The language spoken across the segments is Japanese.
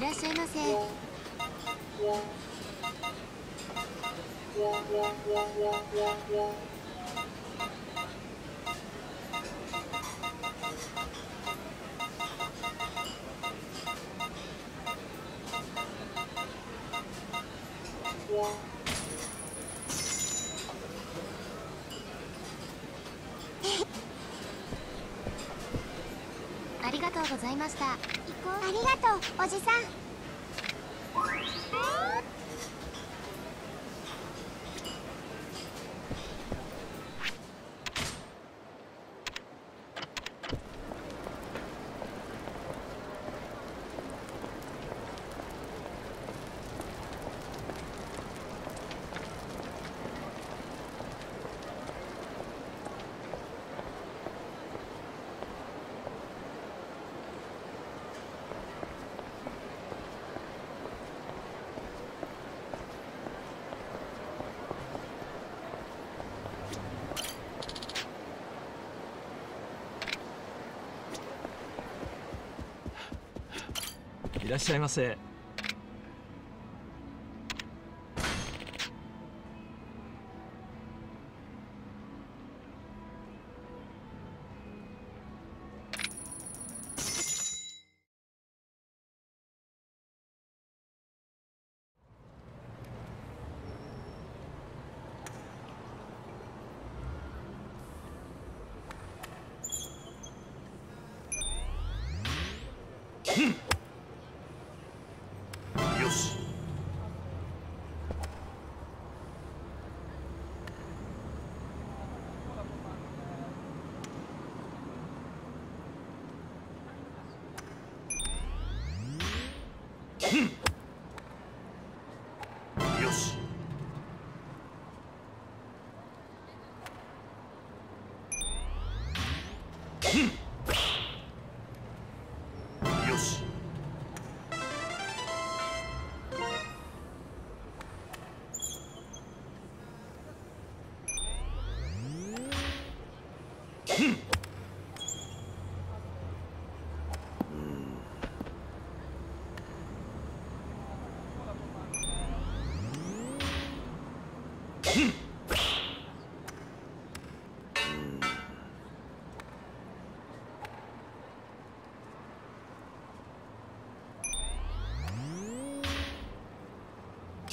いらっしゃいませ。ありがとうございました。りがとうおじさんいらっしゃいませ。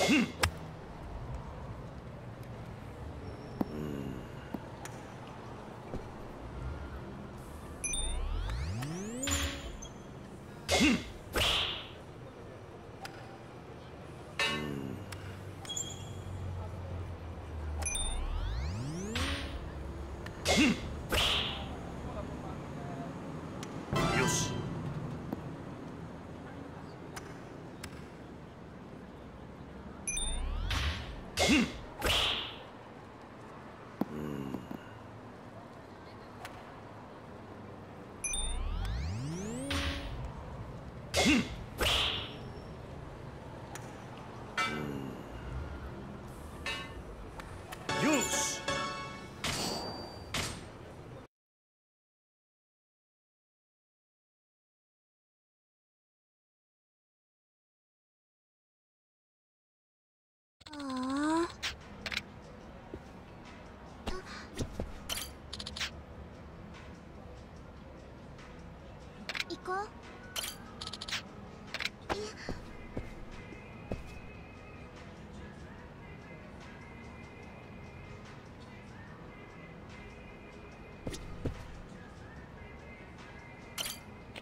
Hmm.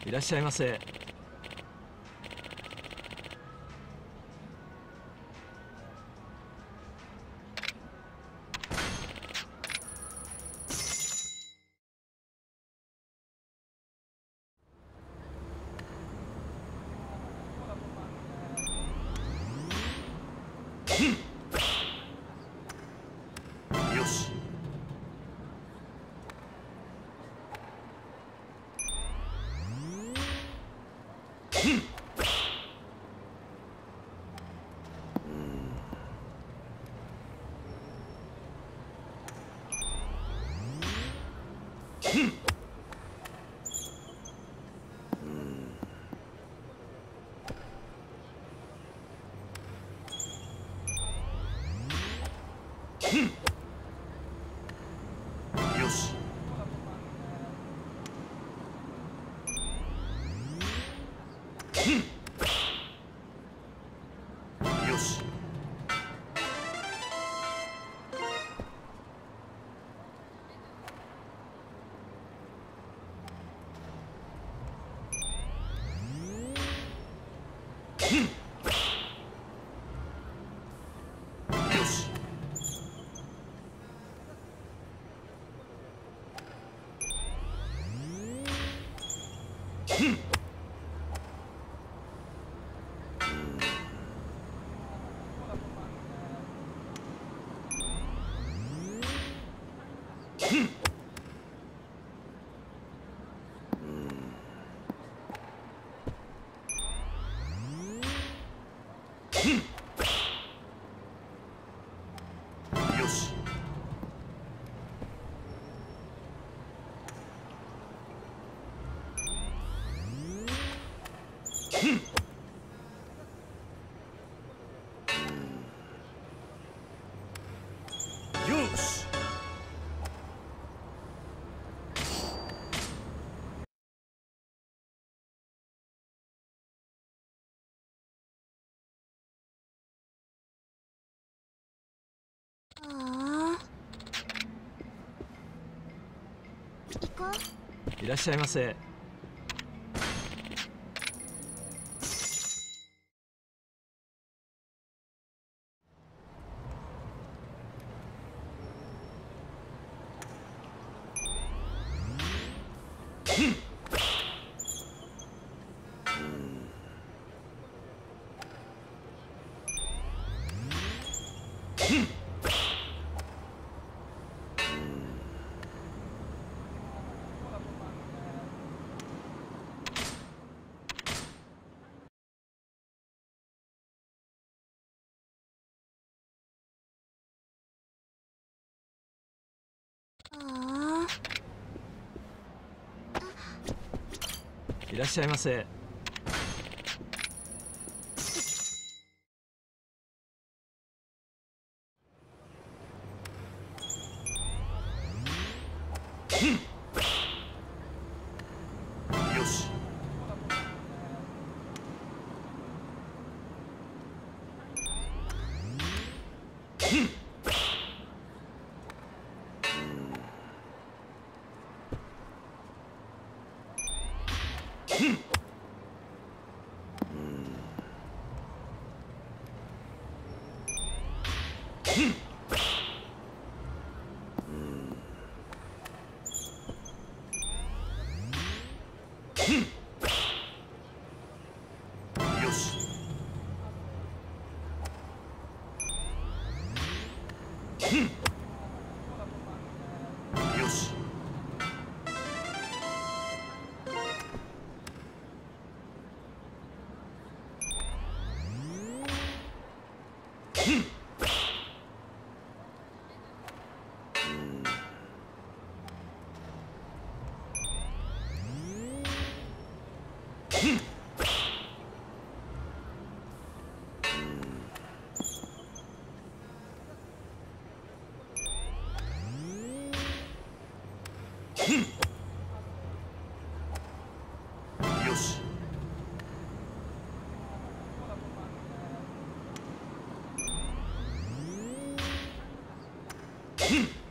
いらっしゃいませ。よいらっしゃいませあいらっしゃいませ。よ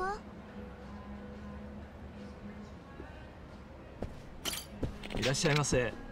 か？いらっしゃいませ。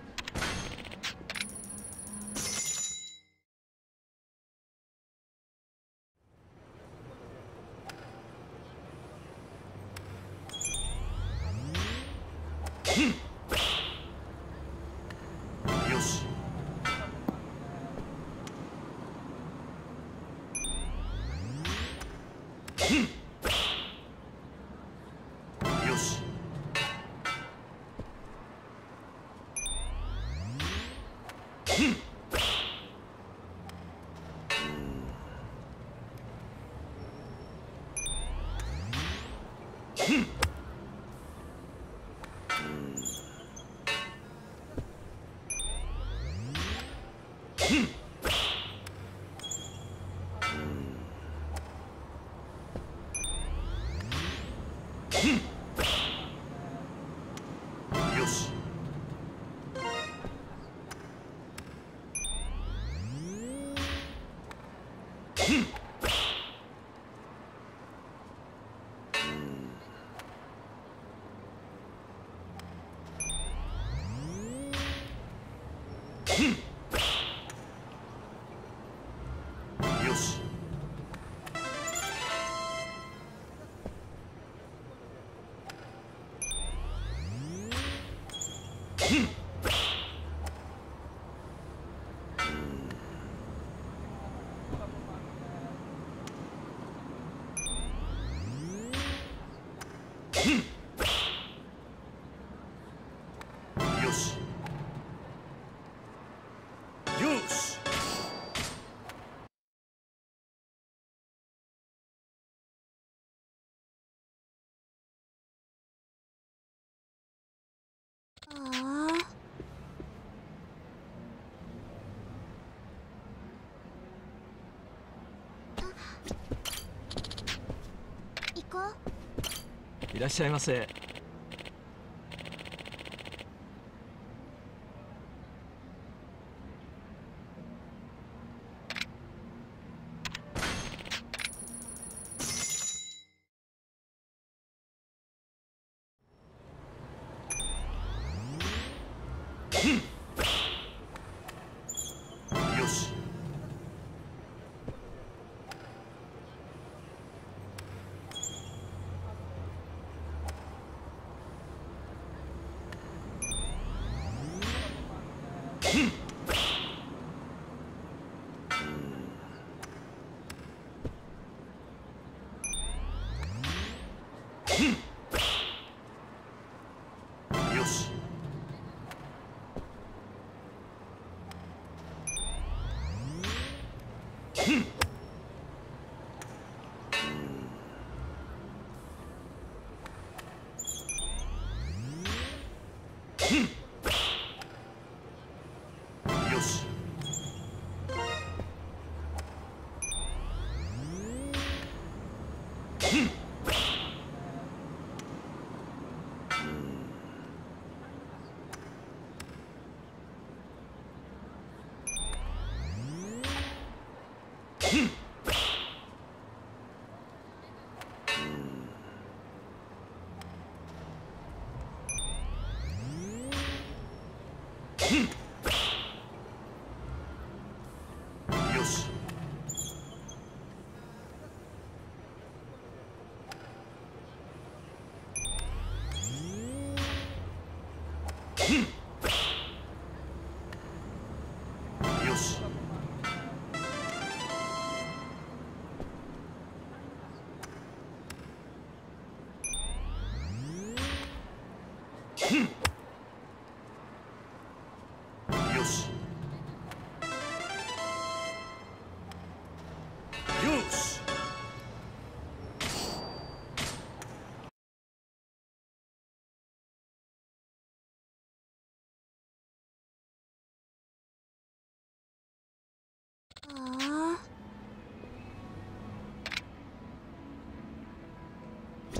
いらっしゃいませ。うん。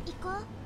行こう。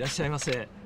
いらっしゃいませ。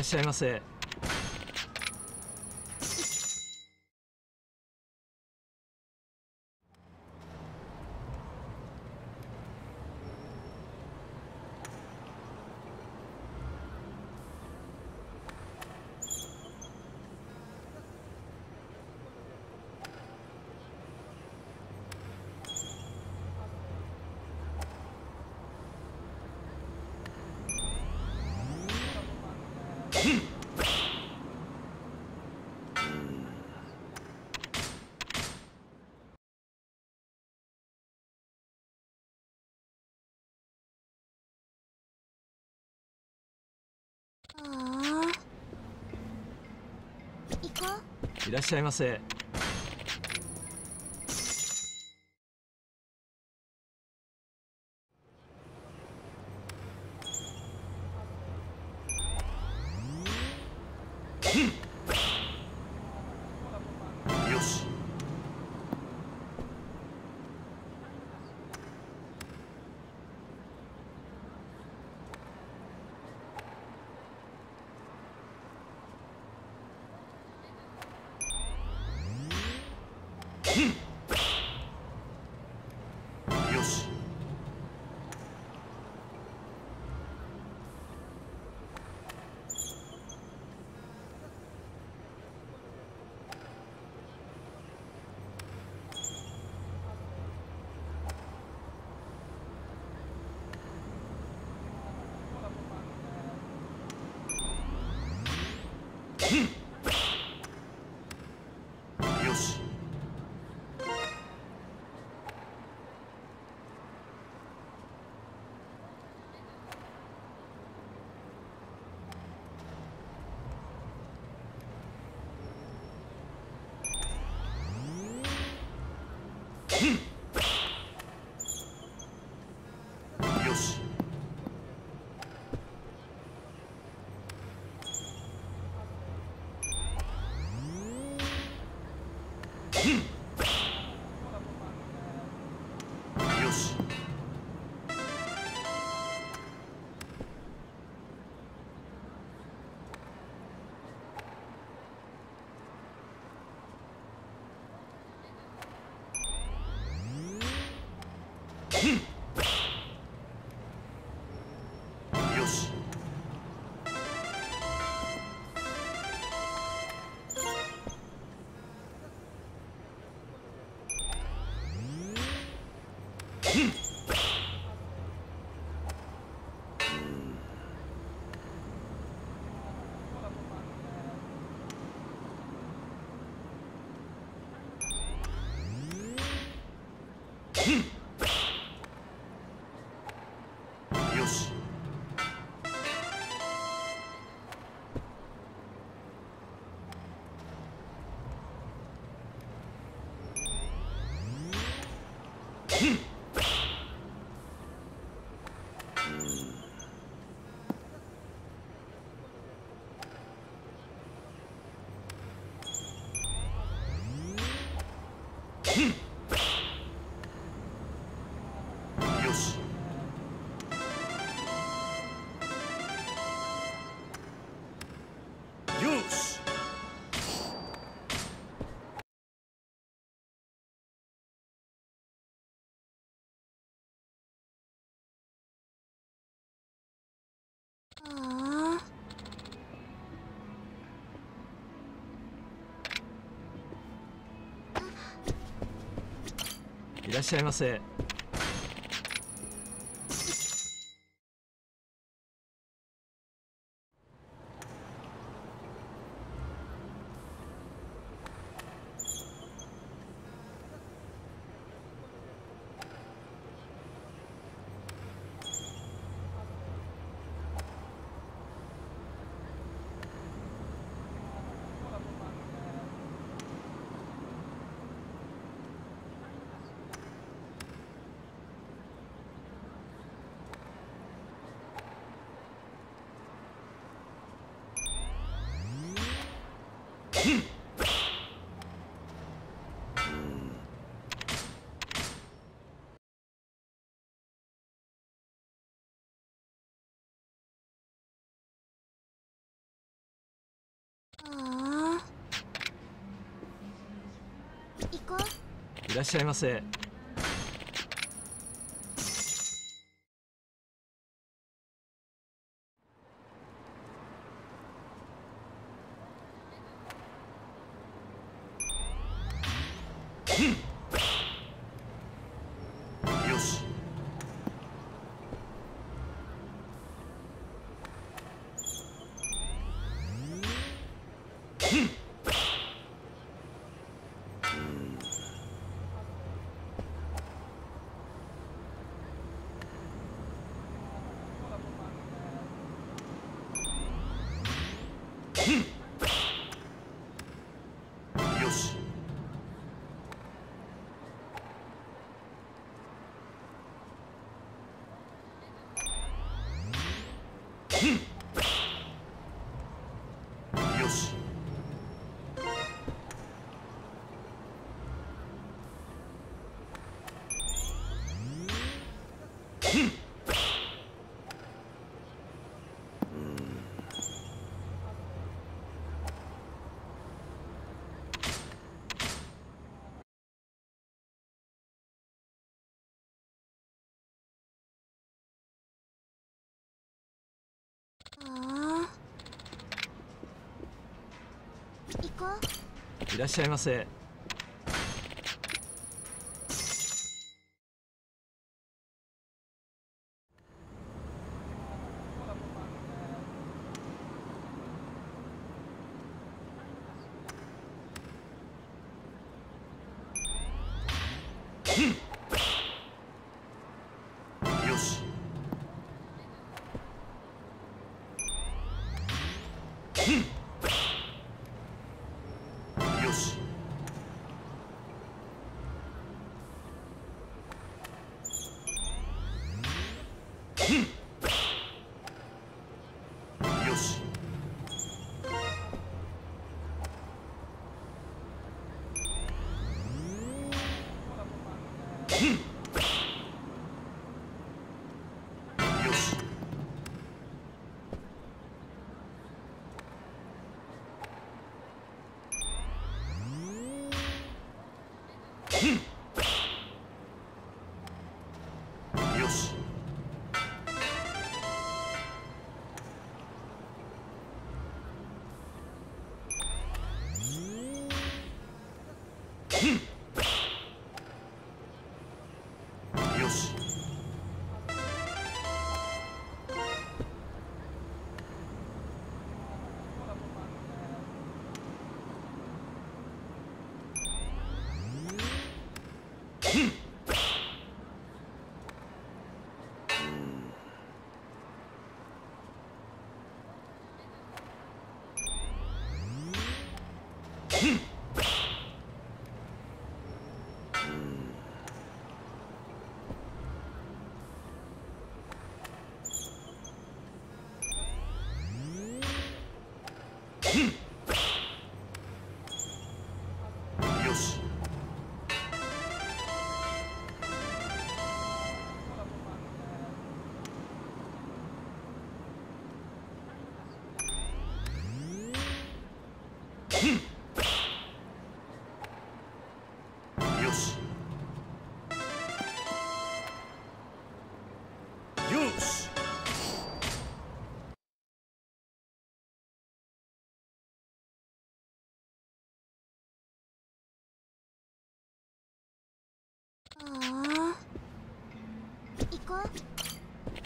らっしゃいませああ行こういらっしゃいませ。よらっしゃいませああ行こう。いらっしゃいませ。よいらっしゃいませ。Hmm.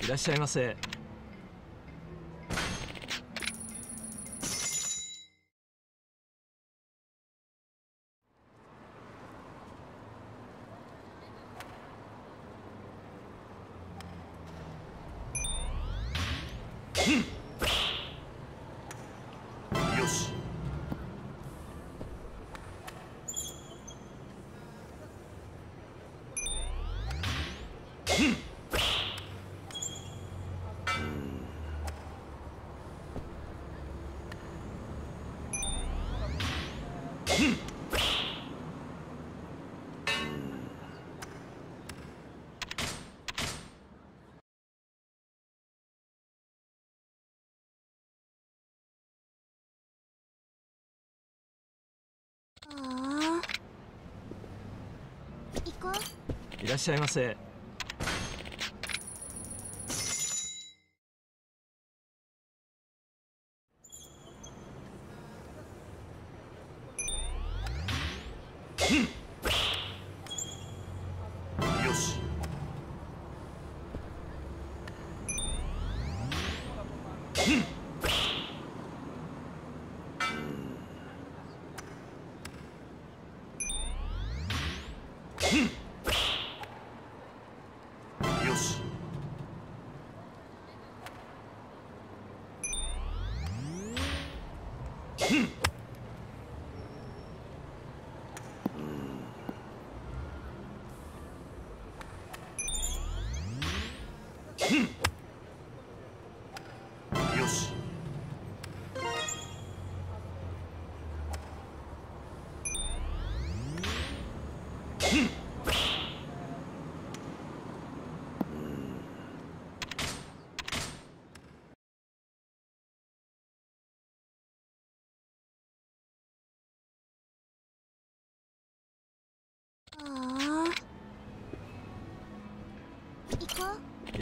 いらっしゃいませよしああ行こういらっしゃいませ。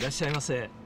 らっしゃいませ。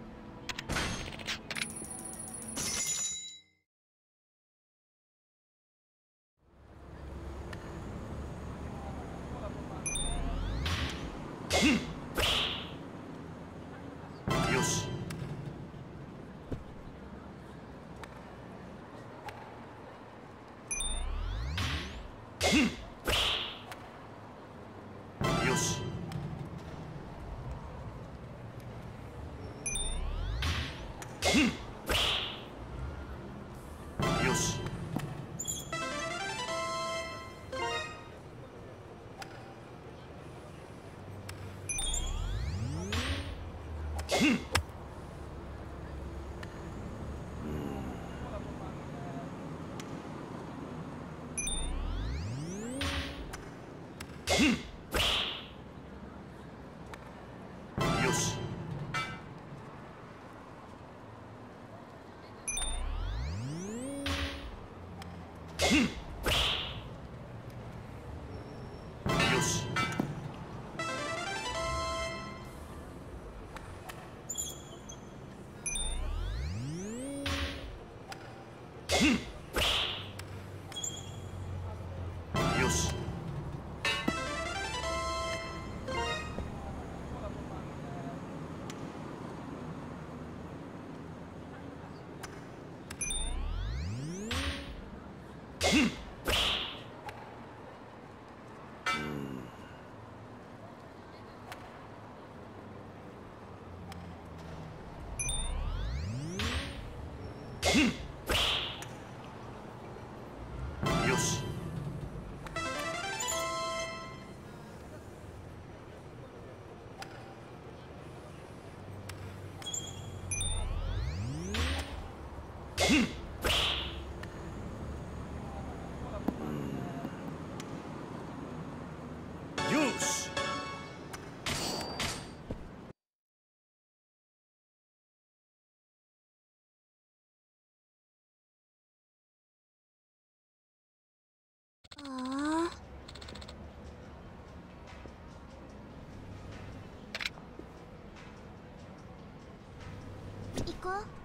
あ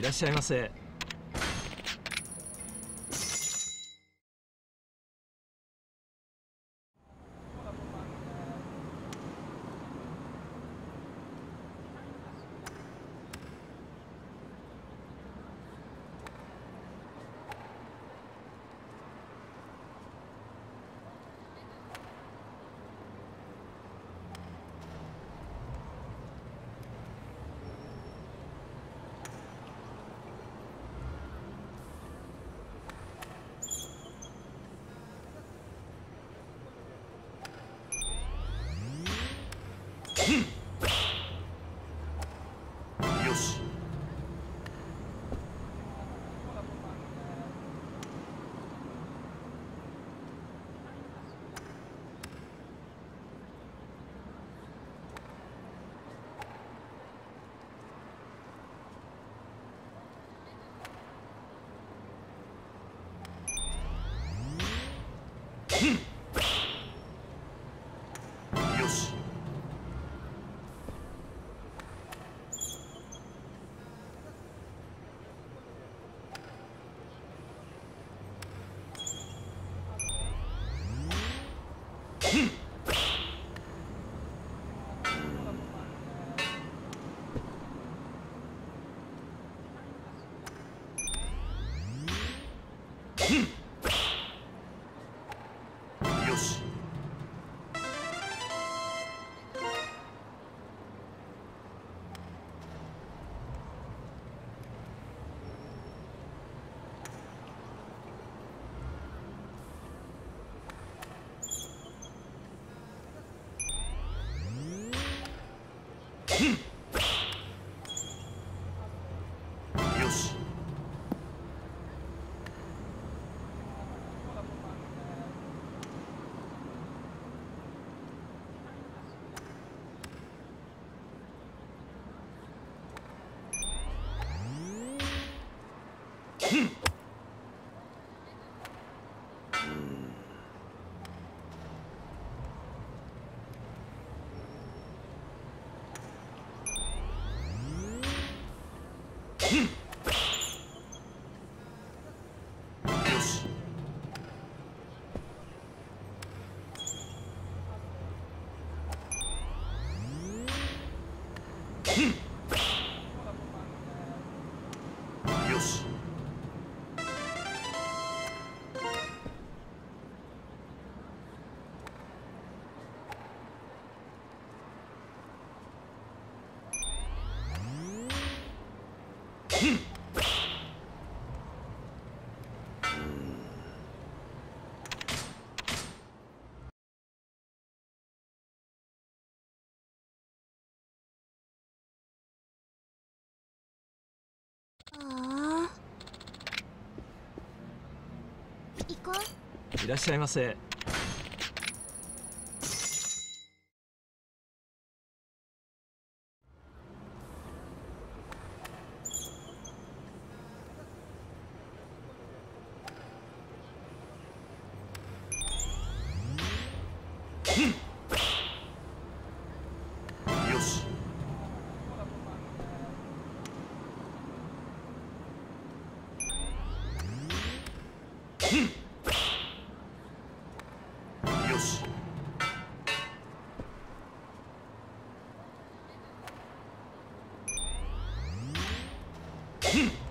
いらっしゃいませ。いらっしゃいませ。よ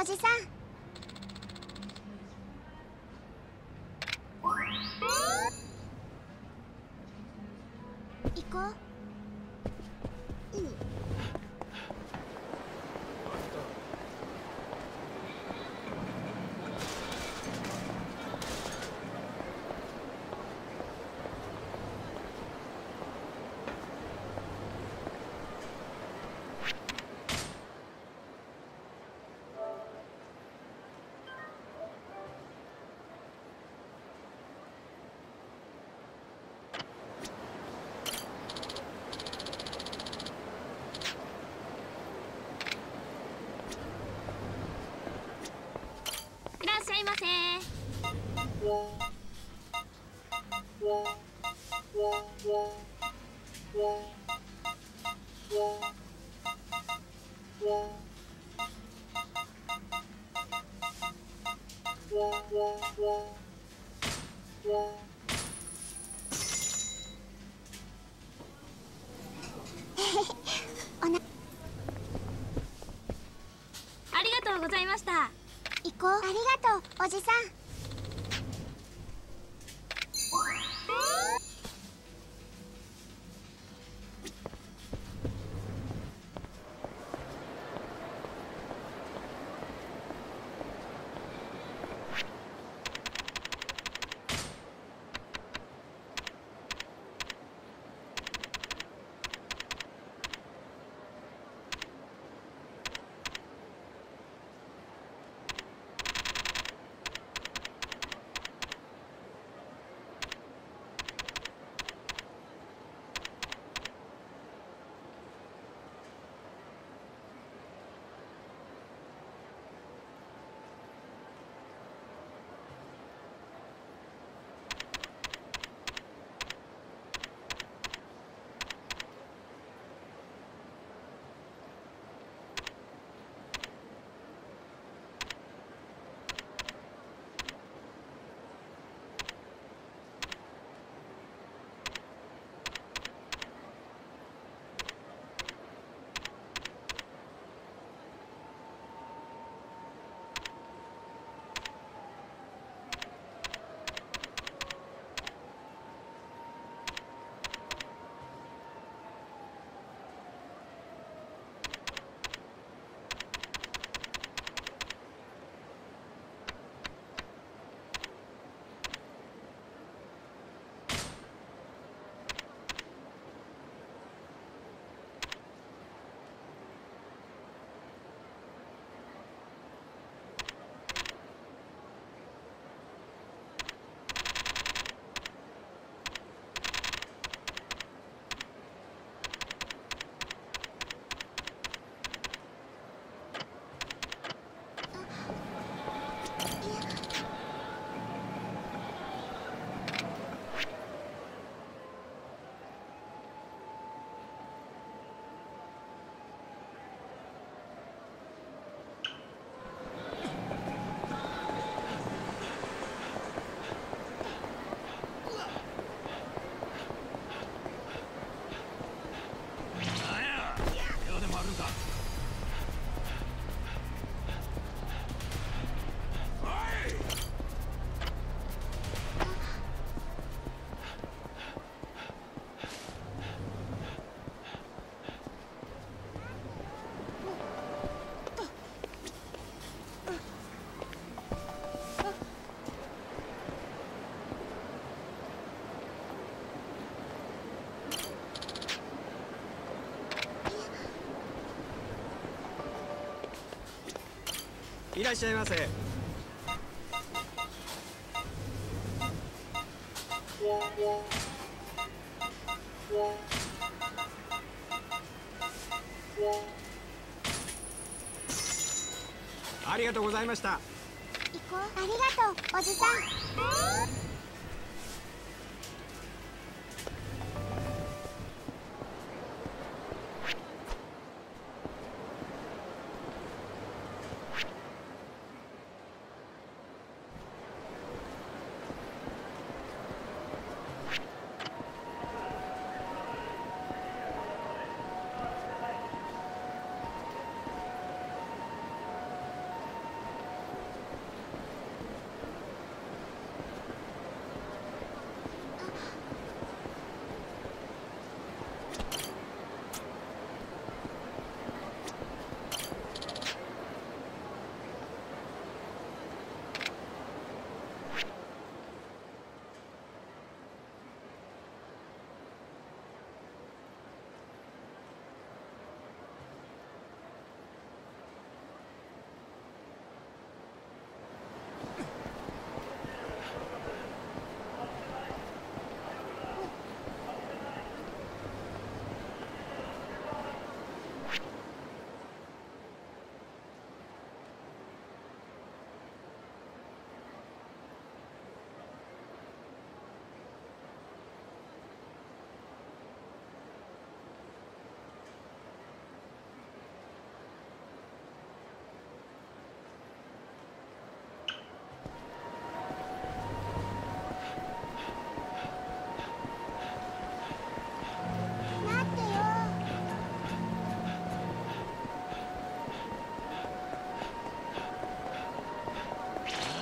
おじさん。ありがとうおじさん。いらっしゃいませ。ありがとうございました。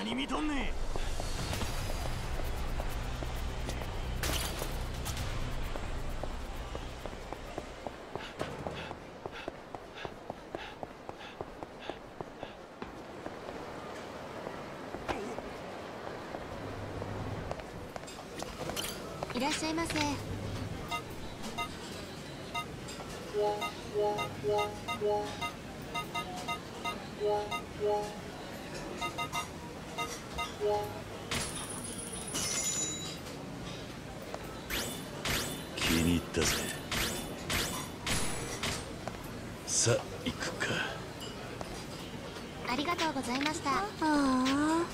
何見とんねいらっしゃいませ。気に入ったぜ。さあ行くか。ありがとうございました。ああ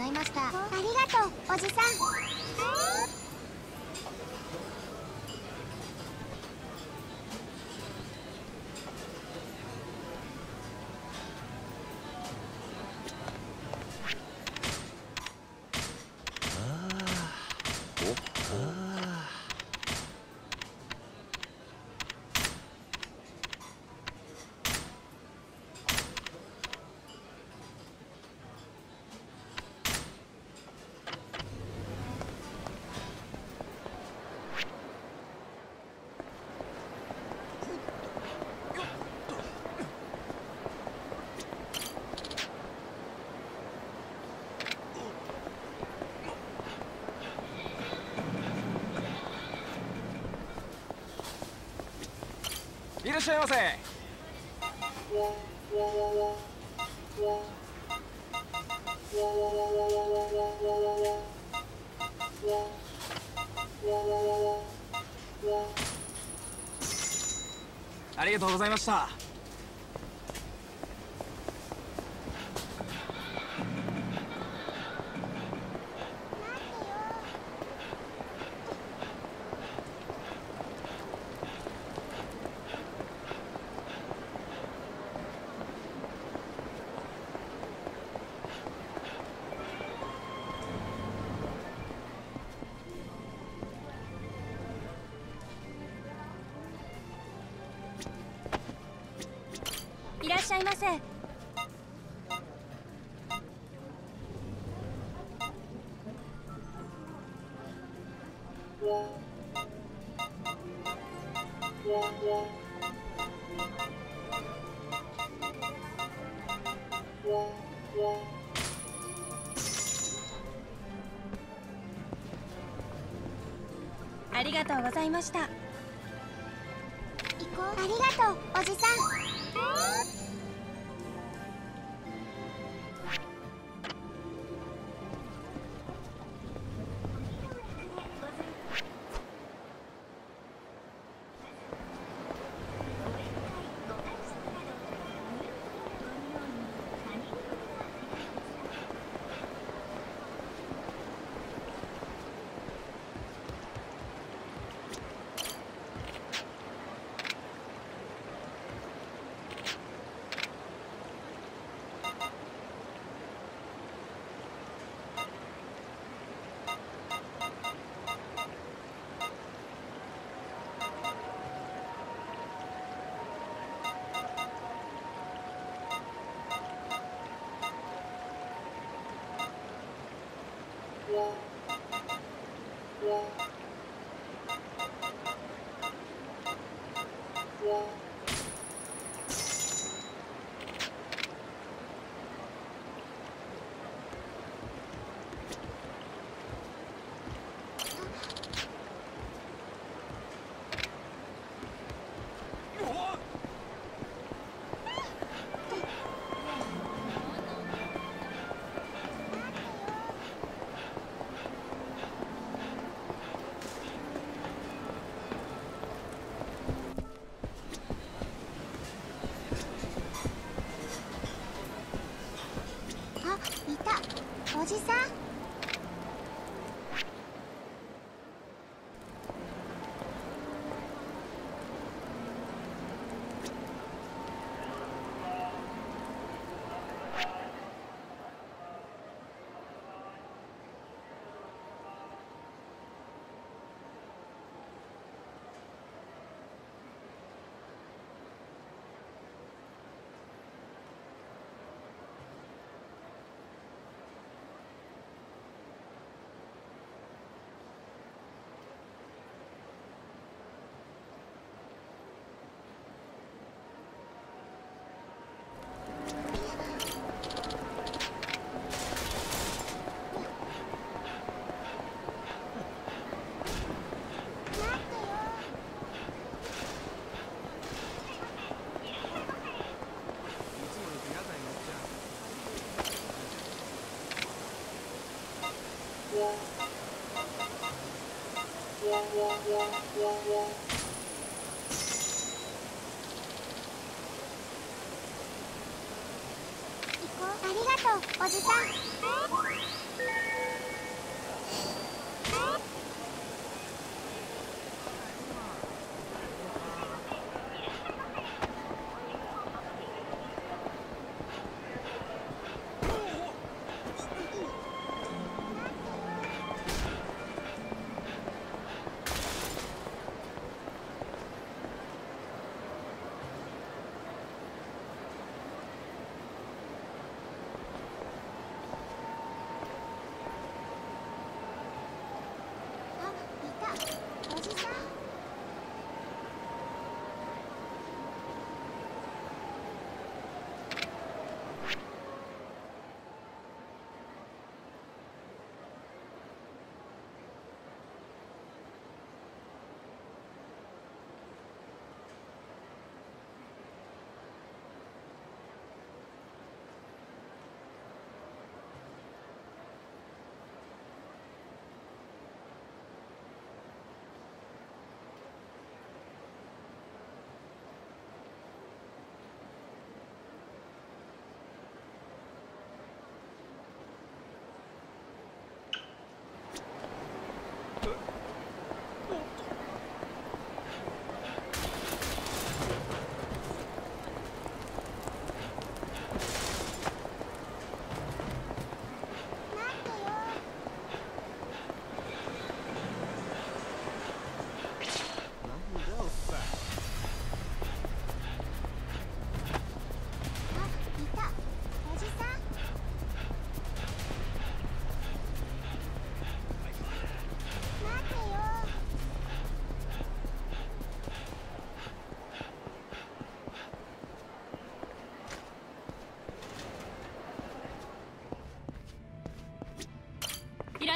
ざいました。ありがとうおじさん。っしゃいませ。ありがとうございました。ありがとうございました。行こう。ありがとうおじさん。ありがとうおじさん。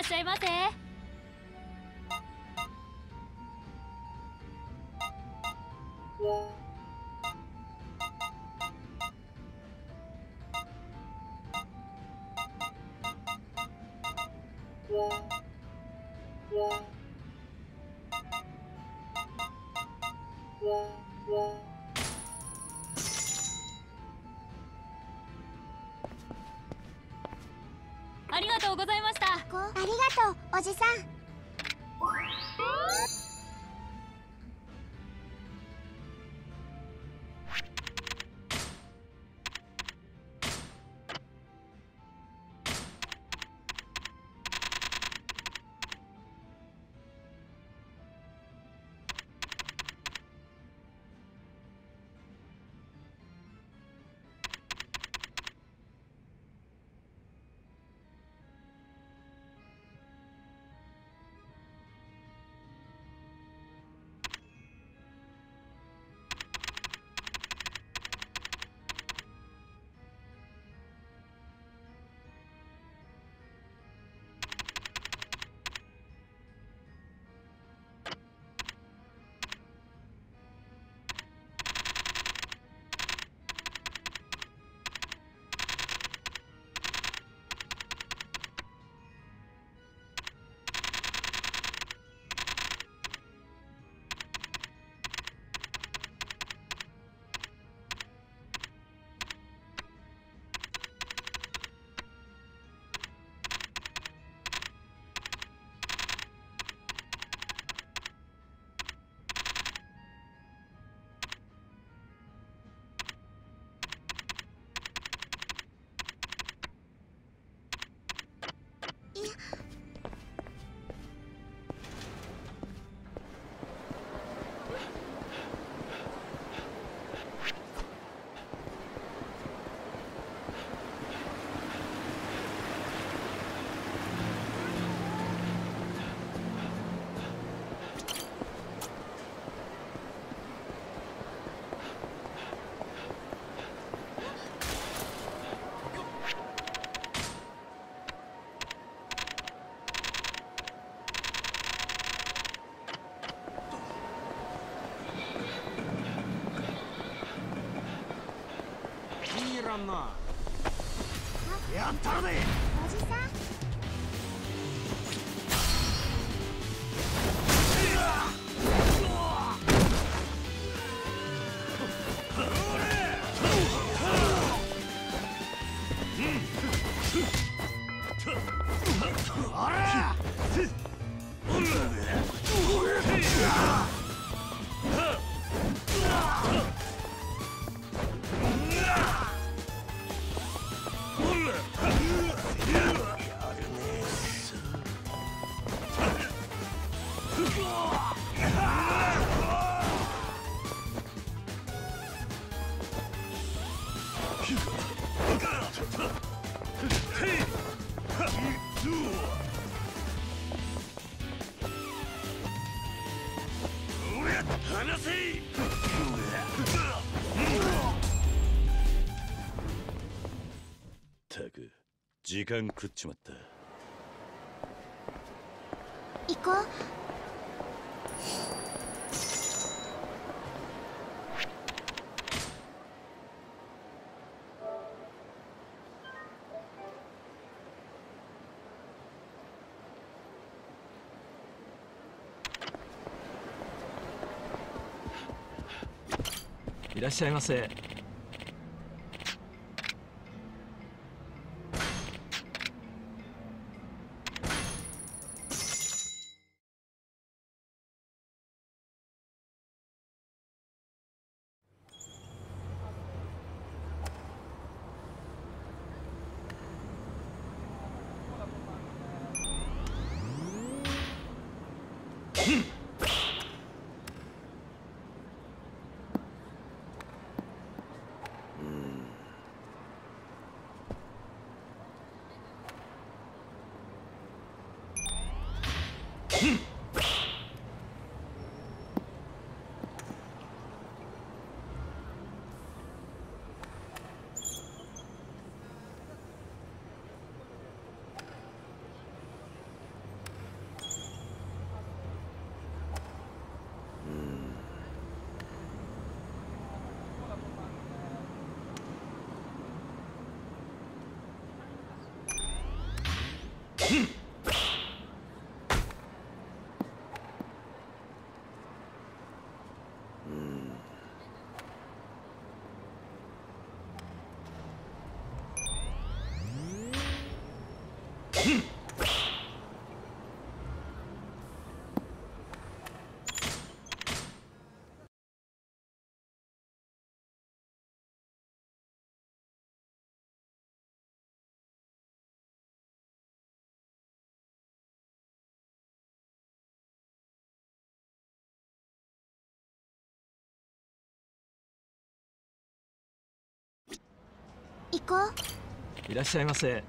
らっしゃいませ。ありがとうおじさん。らんな。やったるで時間食っちまった。行こう。いらっしゃいませ Hmm. 行こう。いらっしゃいませ。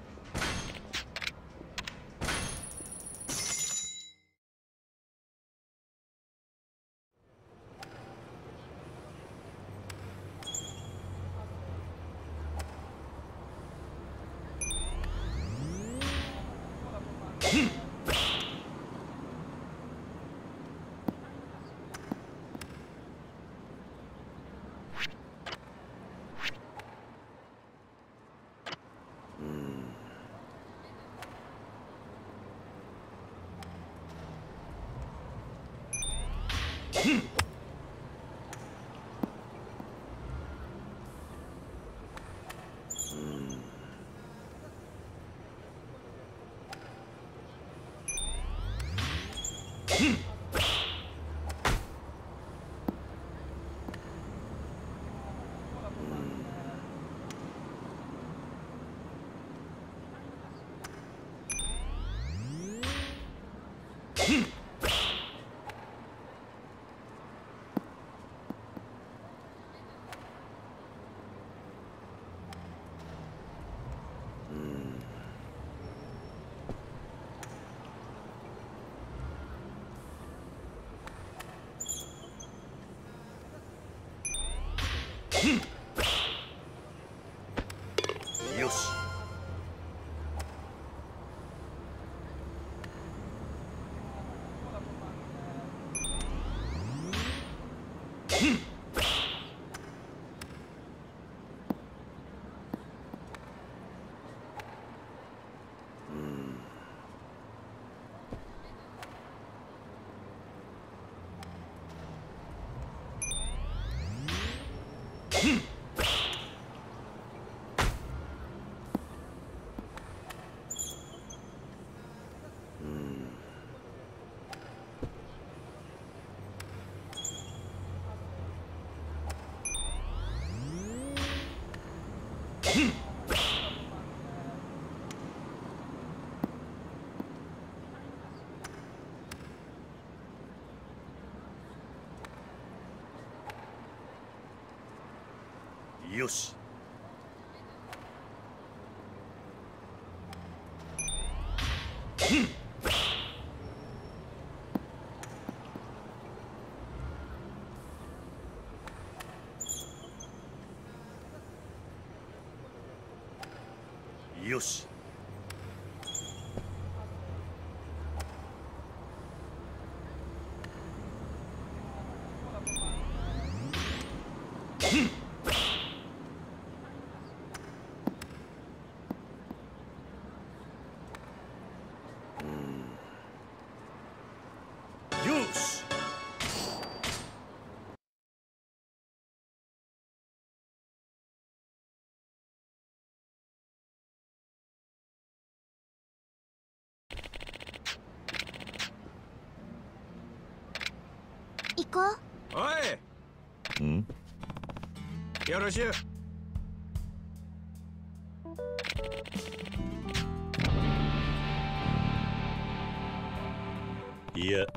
よし。よし。いよ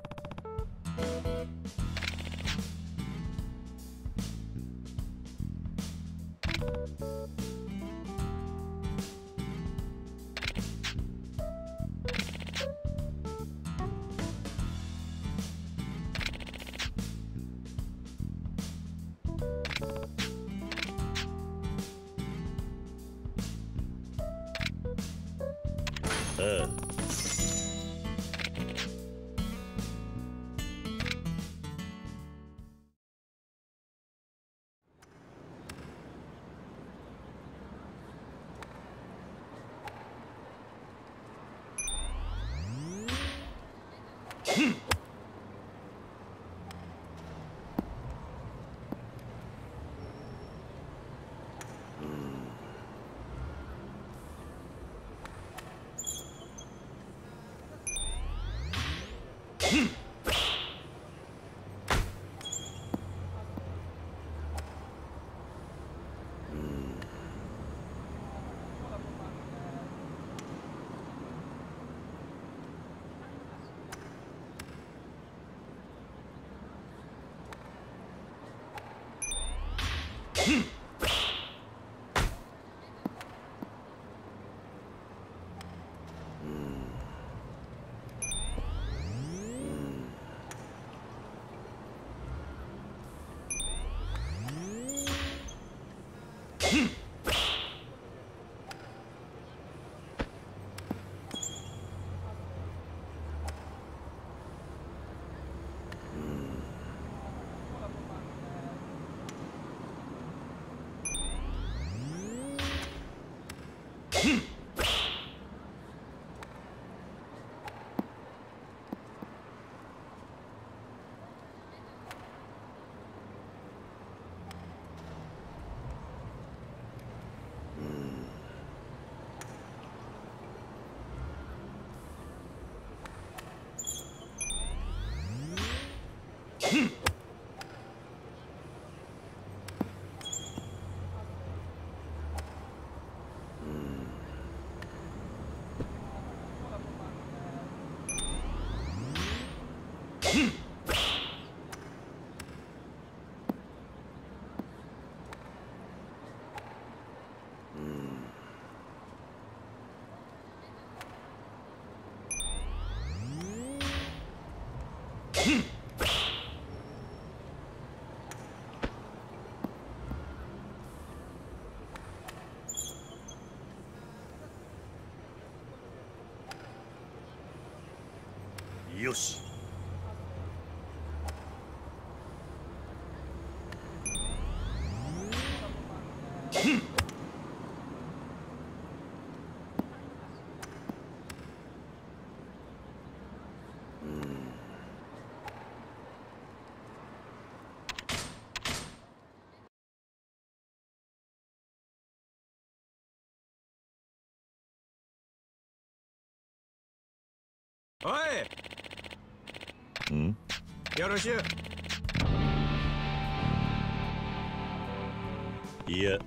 Hmm. よしおんいよ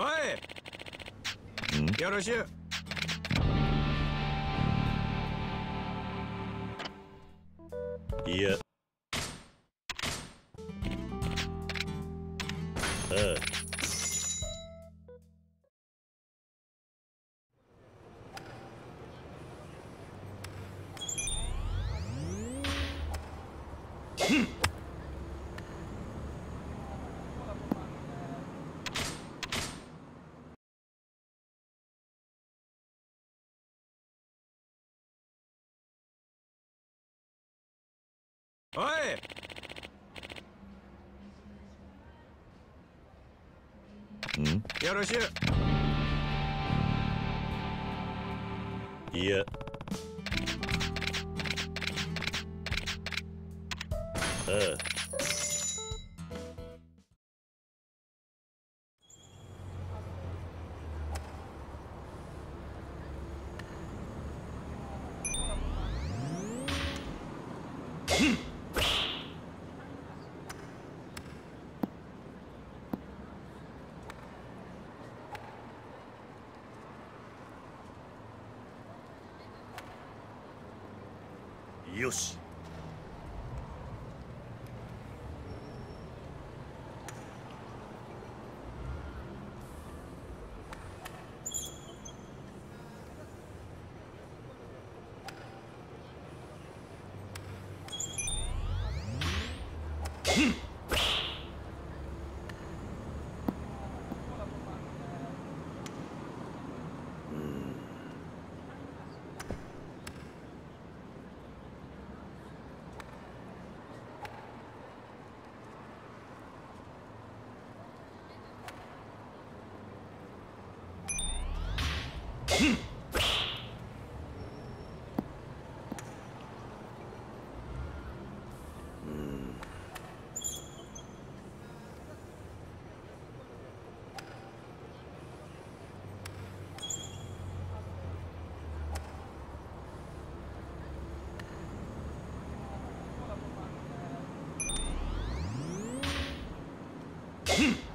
おい。よろしゅう。いや。ああおい！ん？よろしゅう。いや。ああよしよ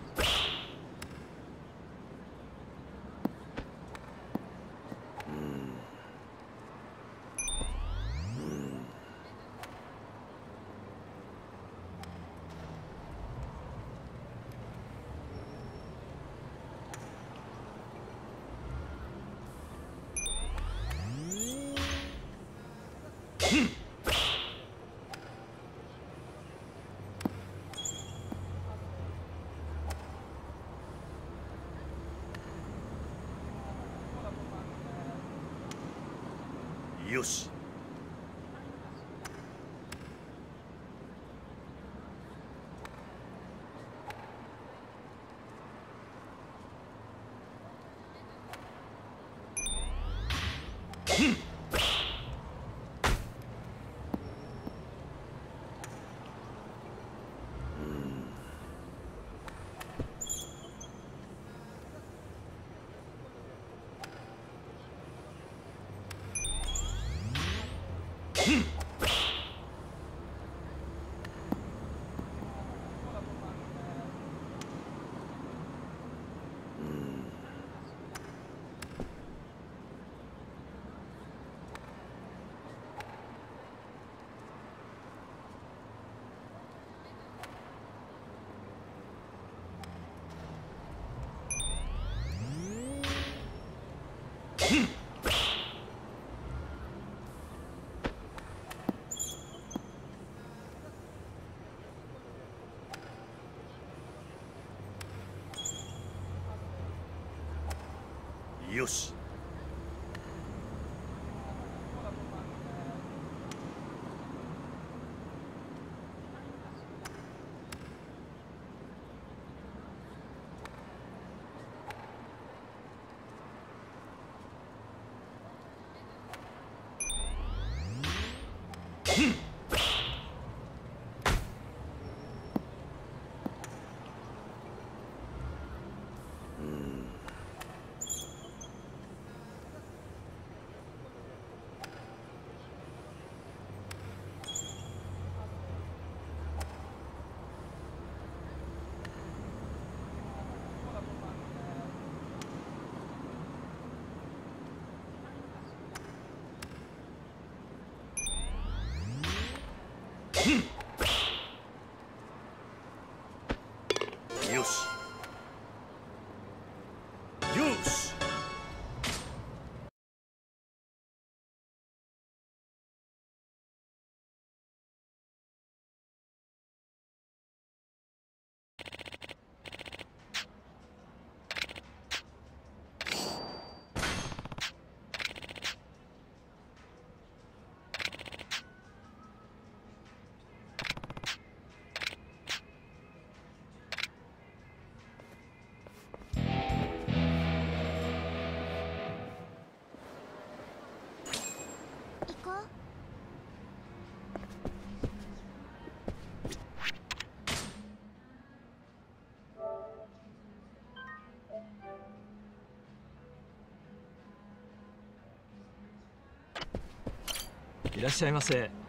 しよし。よこう。いらっしゃいませ。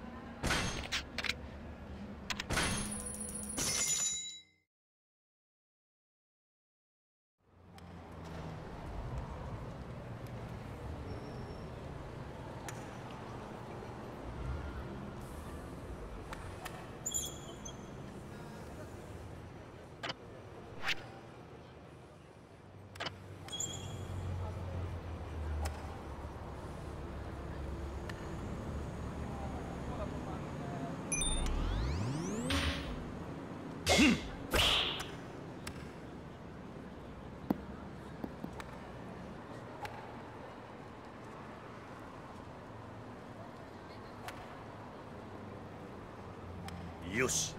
よし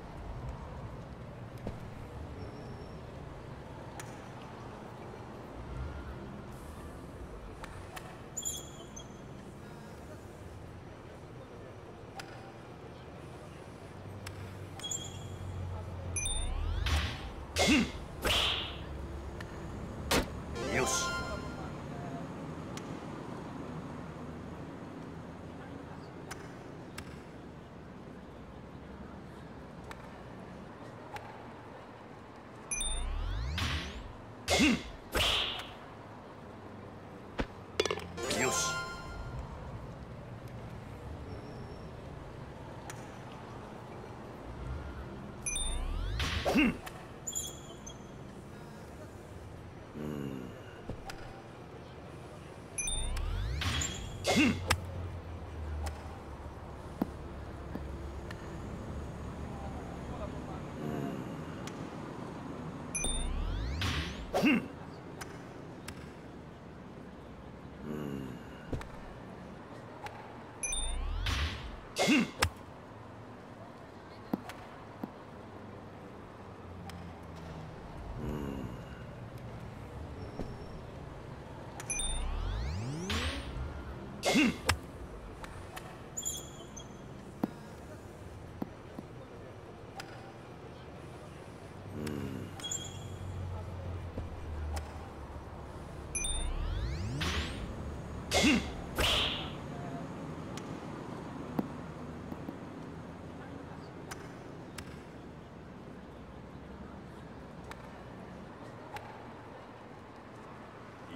よしよし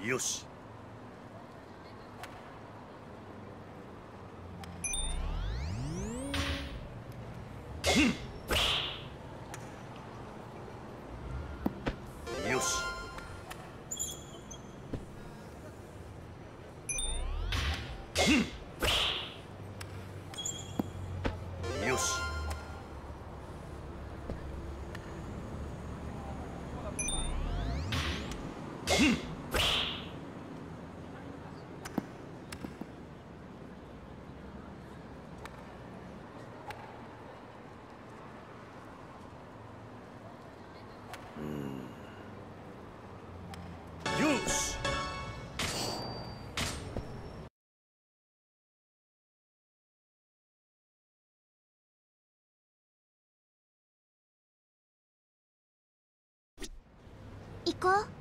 よし。か？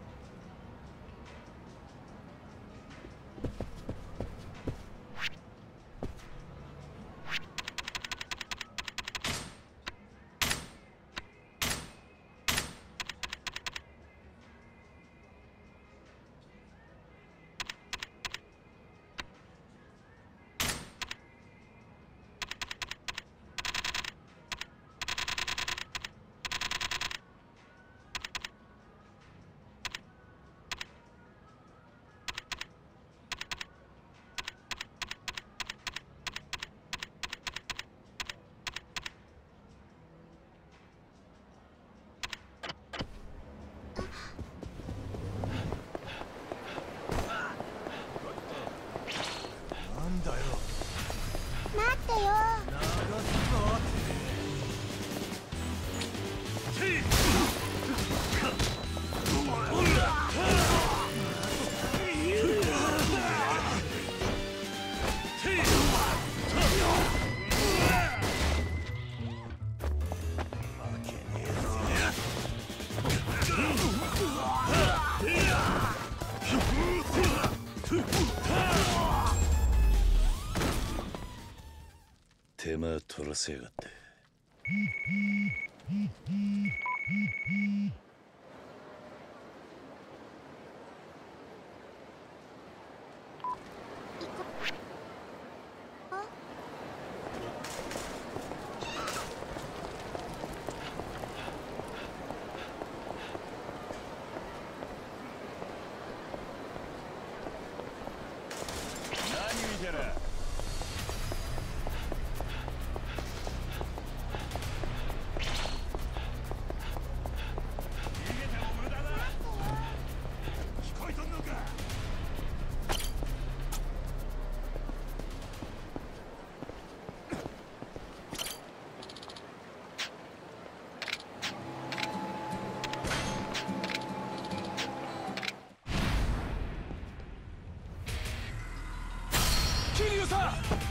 間桐生さ。ん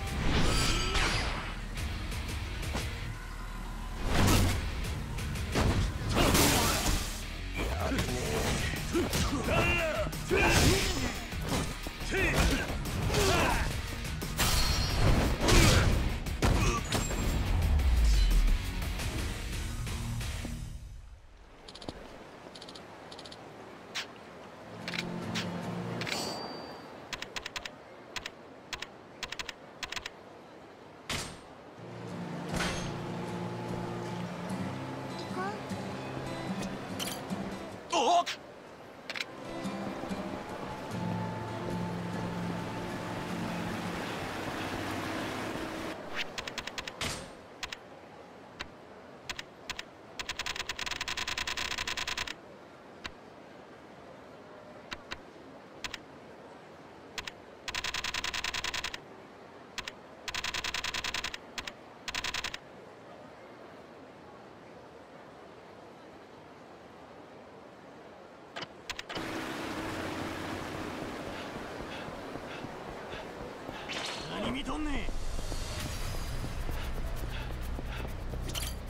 とんね。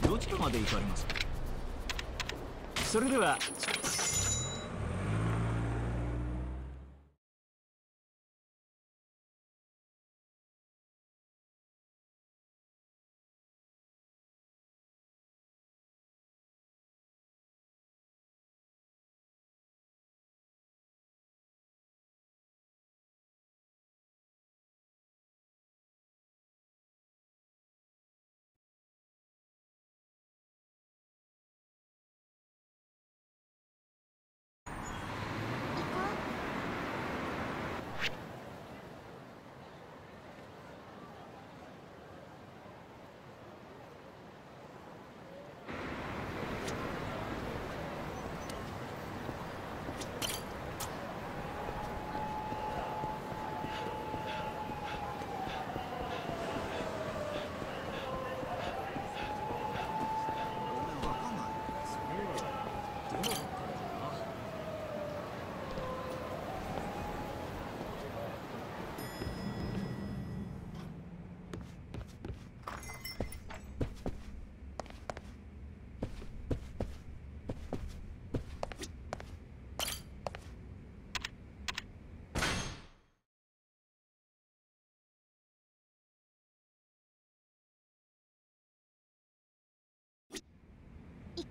えどちらまで行かれますか？それでは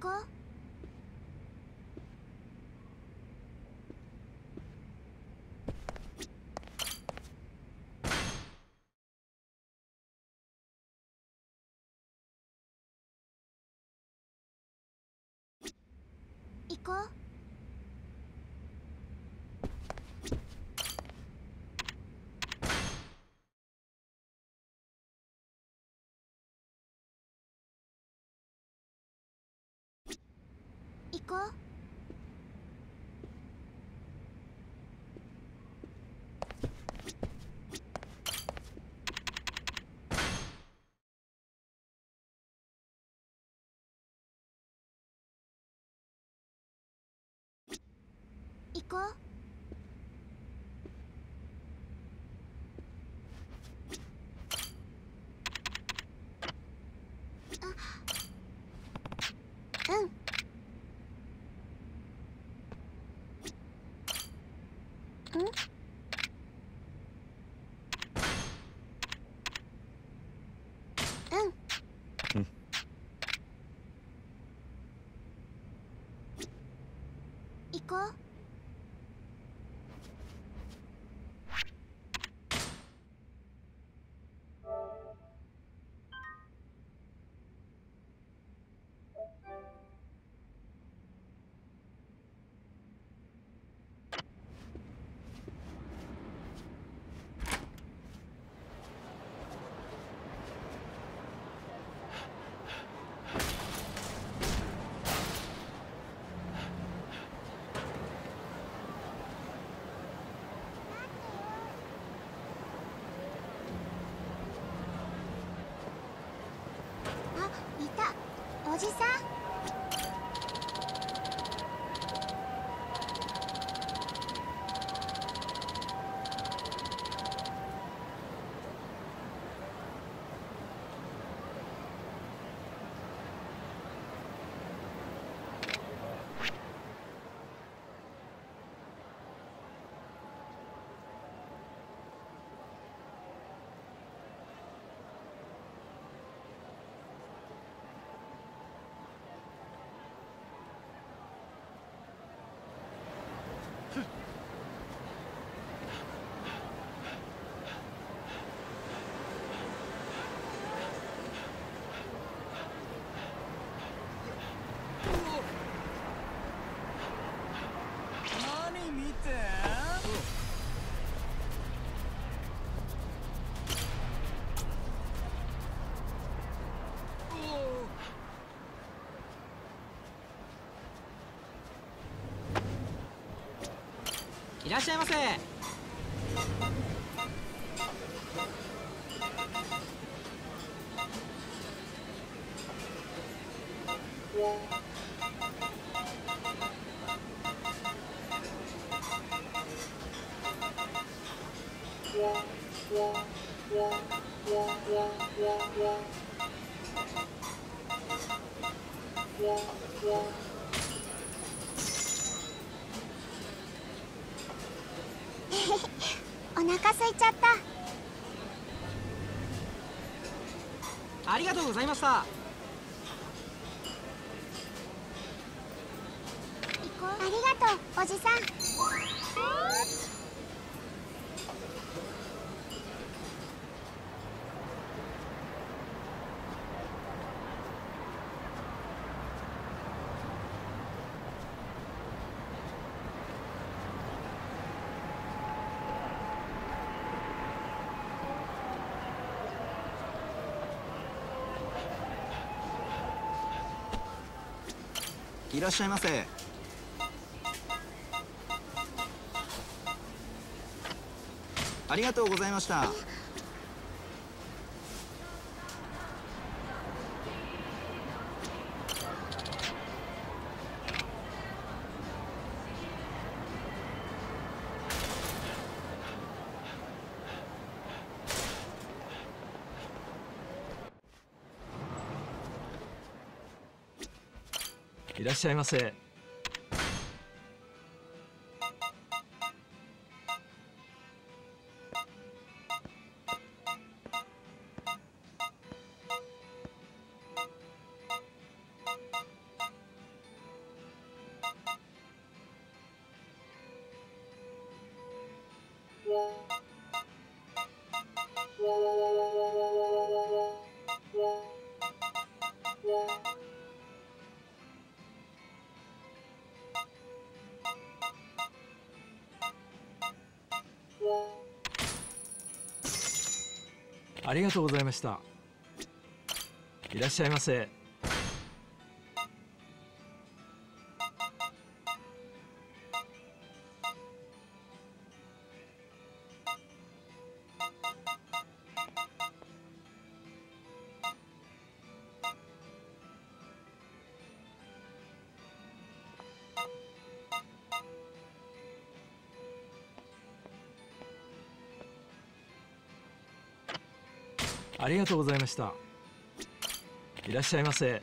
か？行こう。行こうあうんんうんうんかこうあいたおじさん。いらっしゃいませ。腹空いちゃった。ありがとうございました。ありがとうおじさんいらっしゃいませ。ありがとうございました。っしゃいませ。ありがとうございました。いらっしゃいませ。ありがとうございました。いらっしゃいませ。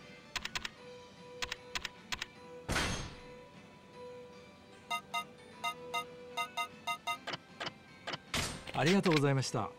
ありがとうございました。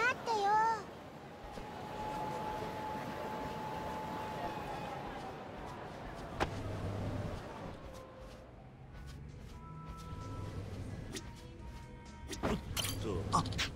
ってよ。あっ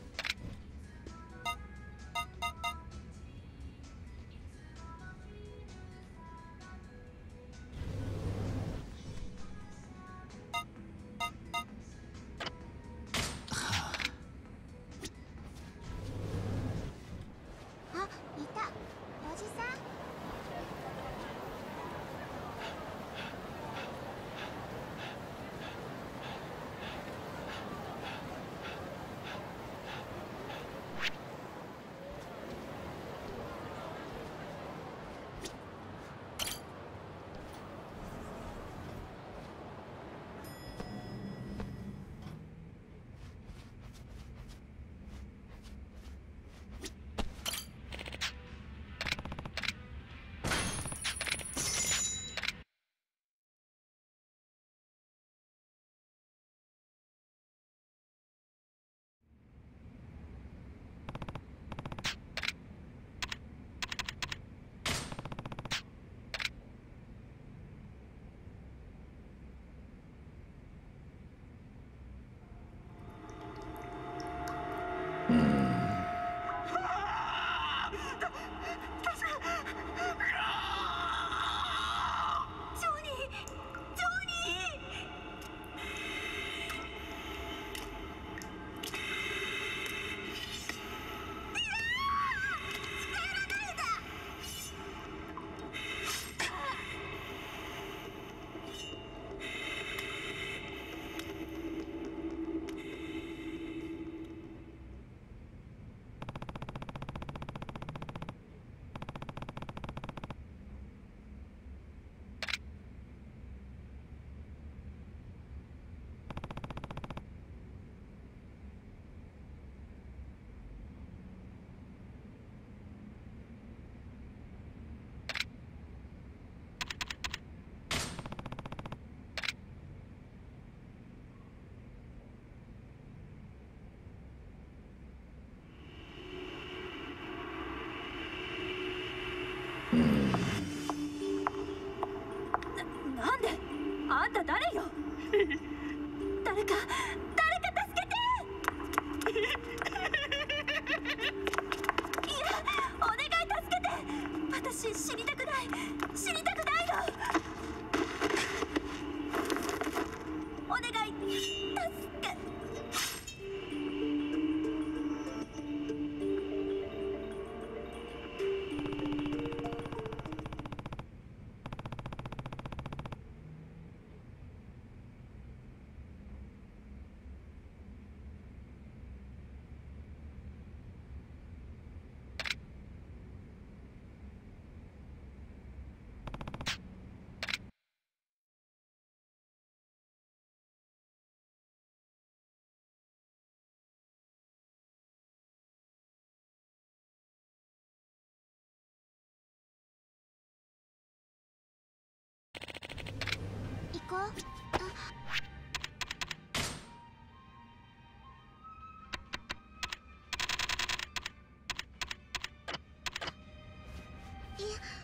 や